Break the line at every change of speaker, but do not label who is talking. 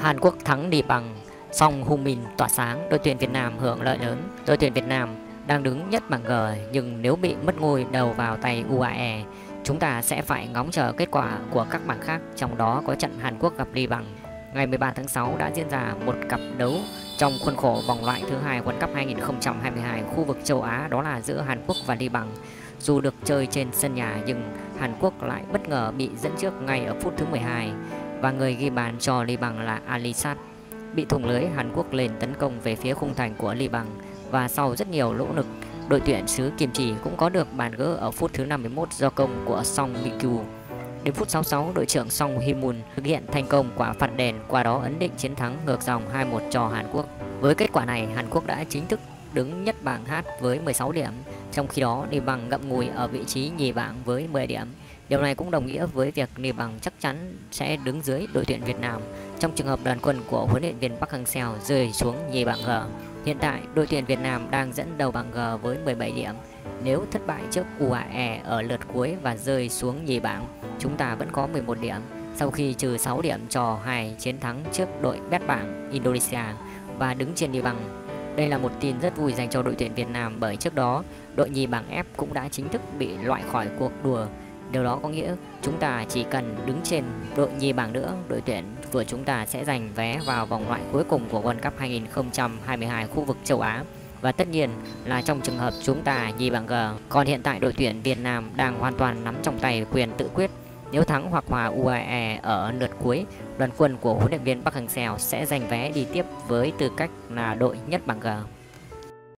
Hàn Quốc thắng đi bằng Song Hu Min tỏa sáng, đội tuyển Việt Nam hưởng lợi lớn. Đội tuyển Việt Nam đang đứng nhất bảng G nhưng nếu bị mất ngôi đầu vào tay UAE, chúng ta sẽ phải ngóng chờ kết quả của các bảng khác, trong đó có trận Hàn Quốc gặp đi Bằng. Ngày 13 tháng 6 đã diễn ra một cặp đấu trong khuôn khổ vòng loại thứ hai World Cup 2022 khu vực châu Á đó là giữa Hàn Quốc và Li Bằng. Dù được chơi trên sân nhà nhưng Hàn Quốc lại bất ngờ bị dẫn trước ngay ở phút thứ 12 và người ghi bàn cho Li Bằng là Alisat. Bị thủng lưới, Hàn Quốc lên tấn công về phía khung thành của Li Bằng và sau rất nhiều nỗ lực, đội tuyển xứ Kim Chỉ cũng có được bàn gỡ ở phút thứ 51 do công của Song Mikyu. Đến phút 66, đội trưởng Song Himun thực hiện thành công quả phạt đền, qua đó ấn định chiến thắng ngược dòng 2-1 cho Hàn Quốc. Với kết quả này, Hàn Quốc đã chính thức đứng nhất bảng H với 16 điểm, trong khi đó Li Bằng ngậm ngùi ở vị trí nhì bảng với 10 điểm. Điều này cũng đồng nghĩa với việc Nì Bằng chắc chắn sẽ đứng dưới đội tuyển Việt Nam trong trường hợp đoàn quân của huấn luyện viên Park Hang-seo rơi xuống nhì bảng G. Hiện tại, đội tuyển Việt Nam đang dẫn đầu bảng G với 17 điểm. Nếu thất bại trước UAE ở lượt cuối và rơi xuống nhì bảng, chúng ta vẫn có 11 điểm sau khi trừ 6 điểm cho hai chiến thắng trước đội bét bảng Indonesia và đứng trên đi bằng. Đây là một tin rất vui dành cho đội tuyển Việt Nam bởi trước đó đội nhì bảng F cũng đã chính thức bị loại khỏi cuộc đua. Điều đó có nghĩa chúng ta chỉ cần đứng trên đội nhì bảng nữa, đội tuyển của chúng ta sẽ giành vé vào vòng loại cuối cùng của World Cup 2022 khu vực châu Á. Và tất nhiên là trong trường hợp chúng ta nhì bảng G, còn hiện tại đội tuyển Việt Nam đang hoàn toàn nắm trong tay quyền tự quyết nếu thắng hoặc hòa UAE ở lượt cuối, đoàn quân của huấn luyện viên Park Hang-seo sẽ giành vé đi tiếp với tư cách là đội nhất bảng G.